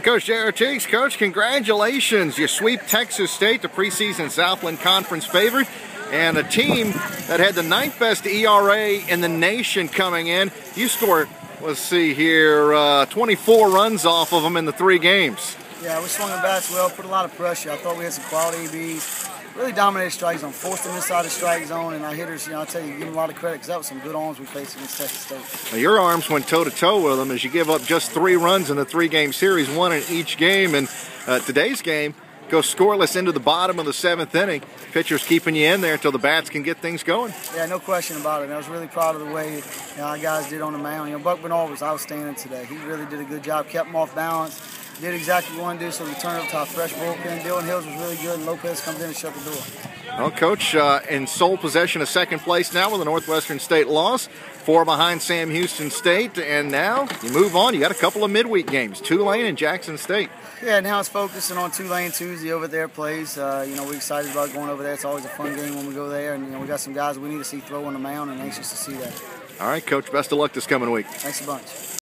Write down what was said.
Coach Jay Artigues. Coach, congratulations. You sweep Texas State, the preseason Southland Conference favorite, and a team that had the ninth best ERA in the nation coming in. You scored, let's see here, uh, 24 runs off of them in the three games. Yeah, we swung the bats well, put a lot of pressure. I thought we had some quality ABs. Really dominated strike zone, forced them inside the strike zone, and our hitters, you know, I'll tell you, give them a lot of credit because that was some good arms we faced against Texas State. Now, your arms went toe to toe with them as you give up just three runs in the three game series, one in each game. And uh, today's game goes scoreless into the bottom of the seventh inning. Pitchers keeping you in there until the bats can get things going. Yeah, no question about it. I was really proud of the way you know, our guys did on the mound. You know, Buck Bernard was outstanding today. He really did a good job, kept them off balance did exactly what we wanted to do, so we turned up to our fresh bullpen. Dylan Hills was really good, and Lopez comes in and shut the door. Well, Coach, uh, in sole possession of second place now with a Northwestern State loss, four behind Sam Houston State, and now you move on. You got a couple of midweek games, Tulane and Jackson State. Yeah, now it's focusing on Tulane Tuesday over there plays. Uh, you know, we're excited about going over there. It's always a fun game when we go there, and you know, we got some guys we need to see throw on the mound, and anxious to see that. All right, Coach. Best of luck this coming week. Thanks a bunch.